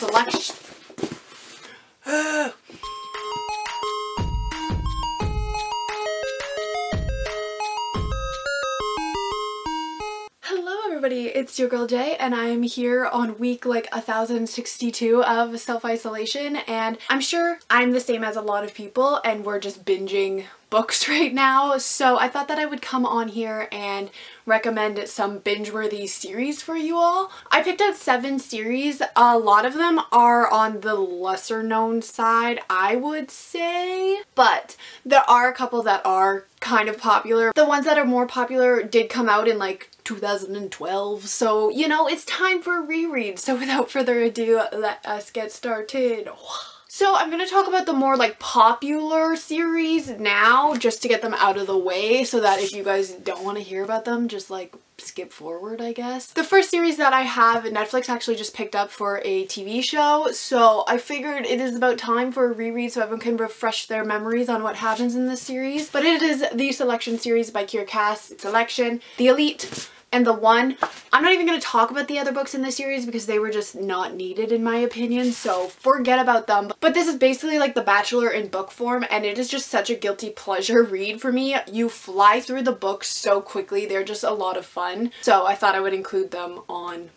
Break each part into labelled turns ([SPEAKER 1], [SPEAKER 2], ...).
[SPEAKER 1] selection. It's your girl Jay and I'm here on week like 1062 of self-isolation and I'm sure I'm the same as a lot of people and we're just binging books right now so I thought that I would come on here and recommend some binge-worthy series for you all. I picked out seven series. A lot of them are on the lesser known side I would say but there are a couple that are kind of popular. The ones that are more popular did come out in like 2012 so you know it's time for a reread so without further ado let us get started so I'm going to talk about the more like popular series now just to get them out of the way so that if you guys don't want to hear about them just like skip forward I guess. The first series that I have Netflix actually just picked up for a TV show so I figured it is about time for a reread so everyone can refresh their memories on what happens in this series. But it is the Selection series by Kiera Cass, Selection, The Elite, and the one i'm not even going to talk about the other books in the series because they were just not needed in my opinion so forget about them. But this is basically like the bachelor in book form and it is just such a guilty pleasure read for me. You fly through the books so quickly they're just a lot of fun. So i thought i would include them on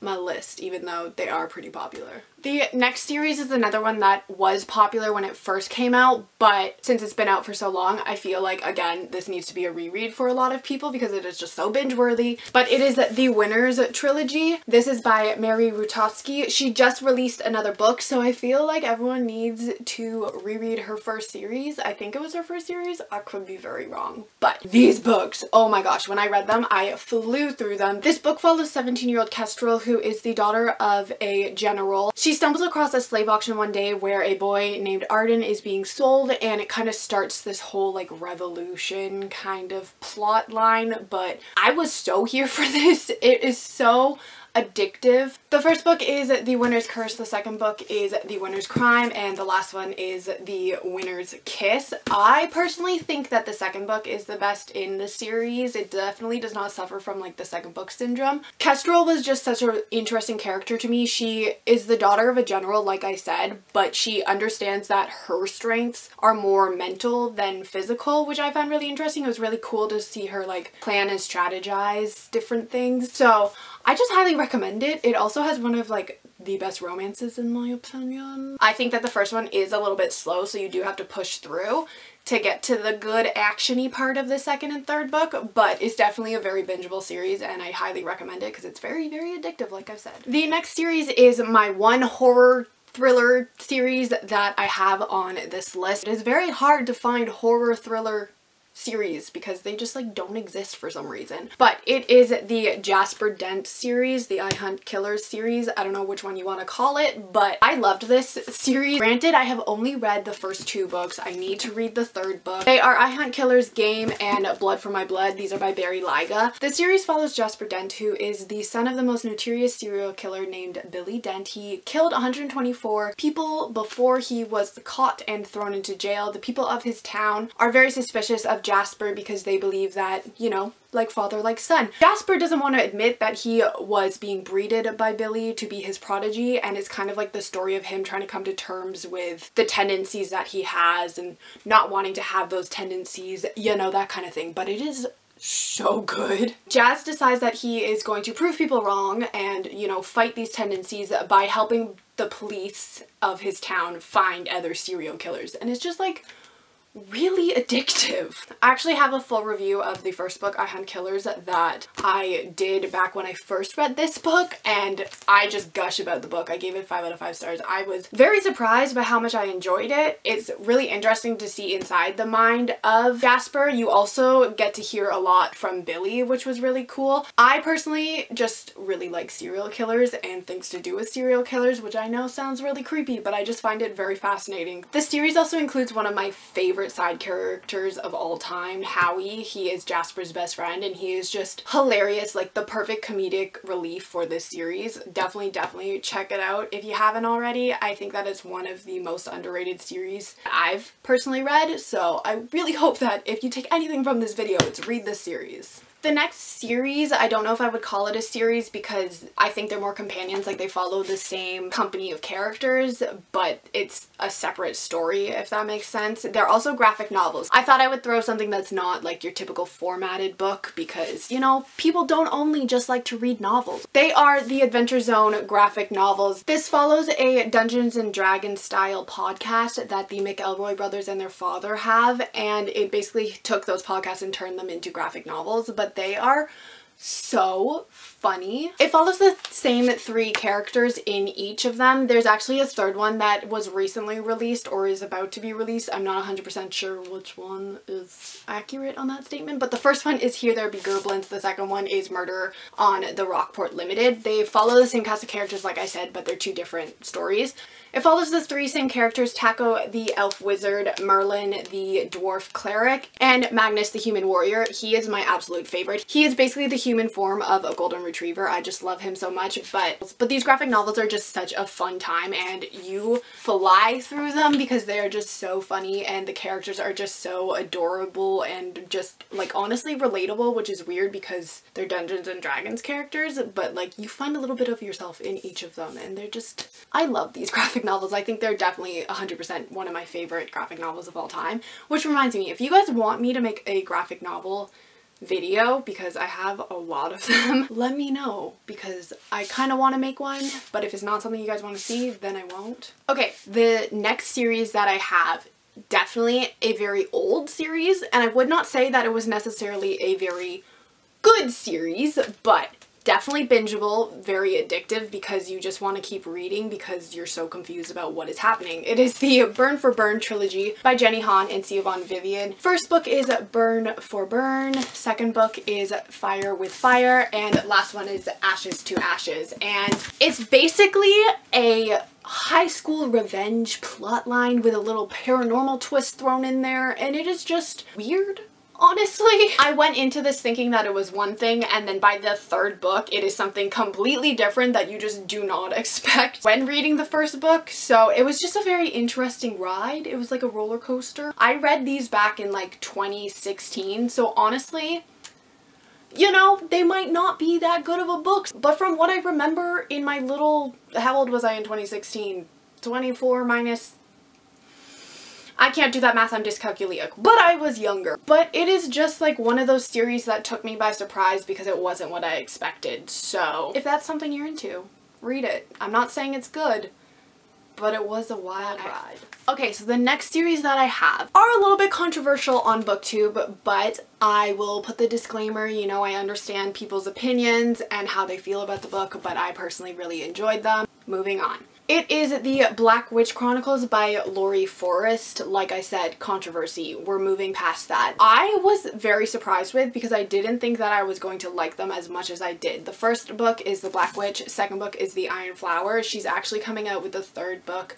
[SPEAKER 1] my list even though they are pretty popular the next series is another one that was popular when it first came out, but since it's been out for so long, I feel like, again, this needs to be a reread for a lot of people because it is just so binge-worthy. But it is the Winners trilogy. This is by Marie Rutkoski. She just released another book, so I feel like everyone needs to reread her first series. I think it was her first series. I could be very wrong. But these books, oh my gosh, when I read them, I flew through them. This book follows 17-year-old Kestrel, who is the daughter of a general. She stumbles across a slave auction one day where a boy named Arin is being sold and it kind of starts this whole like revolution kind of plot line but I was so here for this. It is so addictive. The first book is The Winner's Curse, the second book is The Winner's Crime, and the last one is The Winner's Kiss. I personally think that the second book is the best in the series. It definitely does not suffer from like the second book syndrome. Kestrel was just such an interesting character to me. She is the daughter of a general, like I said, but she understands that her strengths are more mental than physical, which I found really interesting. It was really cool to see her like plan and strategize different things. So I just highly recommend it. It also has one of like the best romances in my opinion. I think that the first one is a little bit slow so you do have to push through to get to the good actiony part of the second and third book but it's definitely a very bingeable series and I highly recommend it because it's very very addictive like I've said. The next series is my one horror thriller series that I have on this list. It is very hard to find horror thriller series because they just like don't exist for some reason. But it is the Jasper Dent series, the I Hunt Killers series. I don't know which one you want to call it, but I loved this series. Granted, I have only read the first two books. I need to read the third book. They are I Hunt Killers Game and Blood for My Blood. These are by Barry Lyga. The series follows Jasper Dent, who is the son of the most notorious serial killer named Billy Dent. He killed 124 people before he was caught and thrown into jail. The people of his town are very suspicious of Jasper because they believe that, you know, like father like son. Jasper doesn't want to admit that he was being breeded by Billy to be his prodigy and it's kind of like the story of him trying to come to terms with the tendencies that he has and not wanting to have those tendencies, you know, that kind of thing. But it is so good. Jazz decides that he is going to prove people wrong and, you know, fight these tendencies by helping the police of his town find other serial killers. And it's just like really addictive. I actually have a full review of the first book, I Hunt Killers, that I did back when I first read this book and I just gush about the book. I gave it 5 out of 5 stars. I was very surprised by how much I enjoyed it. It's really interesting to see inside the mind of Jasper. You also get to hear a lot from Billy, which was really cool. I personally just really like serial killers and things to do with serial killers, which I know sounds really creepy, but I just find it very fascinating. The series also includes one of my favorite favorite side characters of all time, Howie. He is Jasper's best friend and he is just hilarious, like the perfect comedic relief for this series. Definitely, definitely check it out if you haven't already. I think that is one of the most underrated series I've personally read, so I really hope that if you take anything from this video, it's read this series. The next series, I don't know if I would call it a series because I think they're more companions, like they follow the same company of characters, but it's a separate story, if that makes sense. They're also graphic novels. I thought I would throw something that's not like your typical formatted book because, you know, people don't only just like to read novels. They are the Adventure Zone graphic novels. This follows a Dungeons and Dragons style podcast that the McElroy brothers and their father have, and it basically took those podcasts and turned them into graphic novels, but they are so funny. It follows the same three characters in each of them. There's actually a third one that was recently released or is about to be released. I'm not 100% sure which one is accurate on that statement, but the first one is Here There Be Gerblins. The second one is Murder on the Rockport Limited. They follow the same cast of characters like I said, but they're two different stories. It follows the three same characters, Taako the elf wizard, Merlin the dwarf cleric, and Magnus the human warrior. He is my absolute favorite. He is basically the human form of a golden retriever. I just love him so much, but, but these graphic novels are just such a fun time and you fly through them because they're just so funny and the characters are just so adorable and just like honestly relatable, which is weird because they're Dungeons and Dragons characters, but like you find a little bit of yourself in each of them and they're just, I love these graphic novels. I think they're definitely 100% one of my favorite graphic novels of all time. Which reminds me, if you guys want me to make a graphic novel video because I have a lot of them, let me know because I kind of want to make one, but if it's not something you guys want to see, then I won't. Okay, the next series that I have definitely a very old series and I would not say that it was necessarily a very good series, but definitely bingeable, very addictive because you just want to keep reading because you're so confused about what is happening. It is the Burn for Burn trilogy by Jenny Han and Siobhan Vivian. First book is Burn for Burn, second book is Fire with Fire, and last one is Ashes to Ashes. And it's basically a high school revenge plotline with a little paranormal twist thrown in there, and it is just weird honestly. I went into this thinking that it was one thing and then by the third book it is something completely different that you just do not expect when reading the first book. So it was just a very interesting ride. It was like a roller coaster. I read these back in like 2016 so honestly you know, they might not be that good of a book. But from what I remember in my little, how old was I in 2016? 24 minus I can't do that math, I'm dyscalculic. But I was younger. But it is just like one of those series that took me by surprise because it wasn't what I expected. So if that's something you're into, read it. I'm not saying it's good, but it was a wild ride. Okay, so the next series that I have are a little bit controversial on booktube, but I will put the disclaimer, you know, I understand people's opinions and how they feel about the book, but I personally really enjoyed them. Moving on. It is the Black Witch Chronicles by Laurie Forest. Like I said, controversy. We're moving past that. I was very surprised with because I didn't think that I was going to like them as much as I did. The first book is The Black Witch, second book is The Iron Flower. She's actually coming out with the third book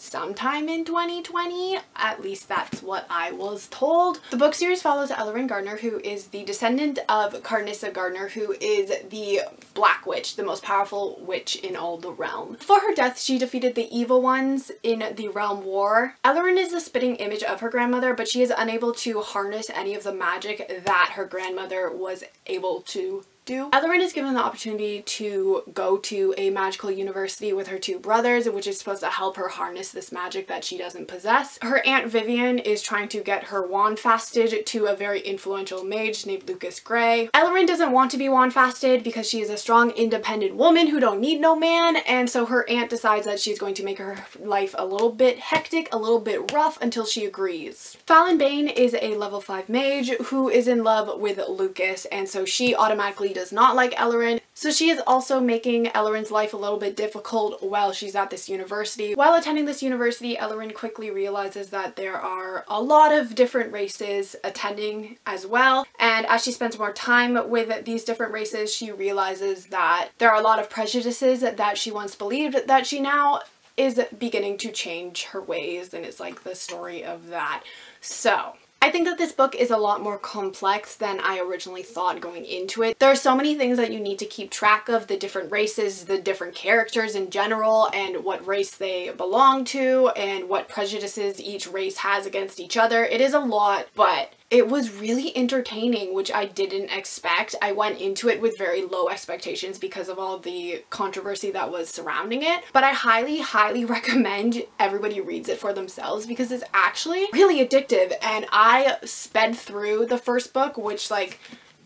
[SPEAKER 1] sometime in 2020. At least that's what I was told. The book series follows Elloren Gardner, who is the descendant of Carnissa Gardner, who is the Black Witch, the most powerful witch in all the realm. For her death, she defeated the evil ones in the Realm War. Elloren is the spitting image of her grandmother, but she is unable to harness any of the magic that her grandmother was able to do. Elloren is given the opportunity to go to a magical university with her two brothers, which is supposed to help her harness this magic that she doesn't possess. Her Aunt Vivian is trying to get her wand fasted to a very influential mage named Lukas Grey. Elloren doesn't want to be wand fasted because she is a strong, independent woman who don't need no man, and so her aunt decides that she's going to make her life a little bit hectic, a little bit rough until she agrees. Fallon Bane is a level 5 mage who is in love with Lukas, and so she automatically does not like Elloren. So she is also making Elloren's life a little bit difficult while she's at this university. While attending this university, Elloren quickly realizes that there are a lot of different races attending as well. And as she spends more time with these different races, she realizes that there are a lot of prejudices that she once believed that she now is beginning to change her ways and it's like the story of that. So I think that this book is a lot more complex than I originally thought going into it. There are so many things that you need to keep track of, the different races, the different characters in general, and what race they belong to, and what prejudices each race has against each other. It is a lot, but it was really entertaining, which I didn't expect. I went into it with very low expectations because of all the controversy that was surrounding it. But I highly, highly recommend everybody reads it for themselves because it's actually really addictive. And I sped through the first book, which like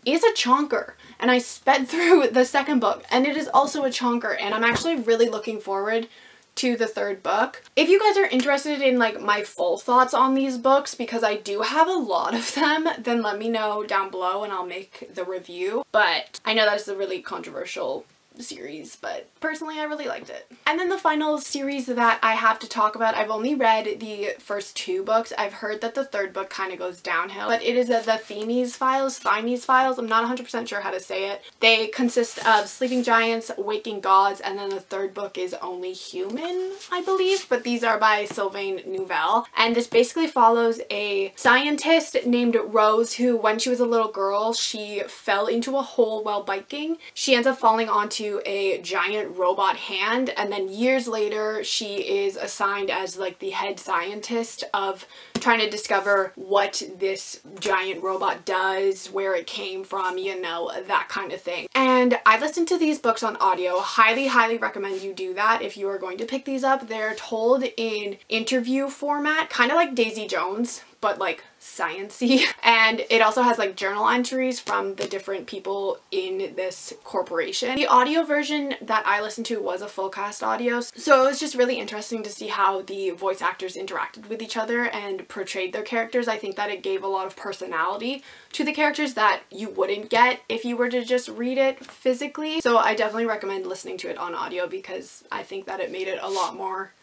[SPEAKER 1] is a chonker and I sped through the second book and it is also a chonker and I'm actually really looking forward to the third book. If you guys are interested in like my full thoughts on these books because I do have a lot of them then let me know down below and I'll make the review but I know that's a really controversial series, but personally I really liked it. And then the final series that I have to talk about, I've only read the first two books. I've heard that the third book kind of goes downhill, but it is the Themis Files, Themis Files, I'm not 100% sure how to say it. They consist of Sleeping Giants, Waking Gods, and then the third book is Only Human, I believe, but these are by Sylvain Neuvel. And this basically follows a scientist named Rose who, when she was a little girl, she fell into a hole while biking. She ends up falling onto a giant robot hand and then years later she is assigned as like the head scientist of trying to discover what this giant robot does, where it came from, you know, that kind of thing. And I listened to these books on audio. Highly, highly recommend you do that if you are going to pick these up. They're told in interview format, kind of like Daisy Jones, but like sciency. And it also has like journal entries from the different people in this corporation. The audio version that I listened to was a full cast audio. So it was just really interesting to see how the voice actors interacted with each other and portrayed their characters. I think that it gave a lot of personality to the characters that you wouldn't get if you were to just read it physically. So I definitely recommend listening to it on audio because I think that it made it a lot more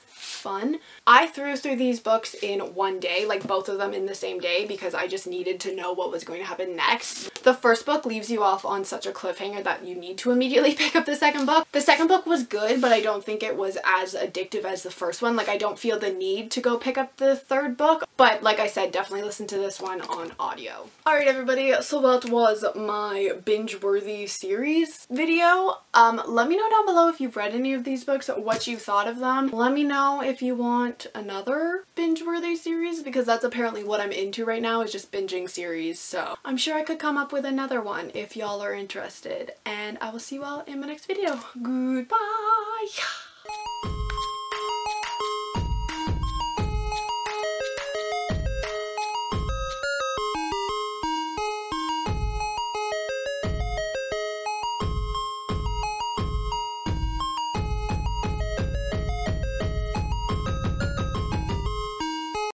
[SPEAKER 1] fun. I threw through these books in one day, like both of them in the same day because I just needed to know what was going to happen next. The first book leaves you off on such a cliffhanger that you need to immediately pick up the second book. The second book was good, but I don't think it was as addictive as the first one. Like I don't feel the need to go pick up the third book, but like I said, definitely listen to this one on audio. Alright everybody, so that was my binge-worthy series video. Um, let me know down below if you've read any of these books, what you thought of them. Let me know if you want another binge-worthy series because that's apparently what I'm into right now is just binging series. So I'm sure I could come with another one if y'all are interested. And I will see you all in my next video. Goodbye!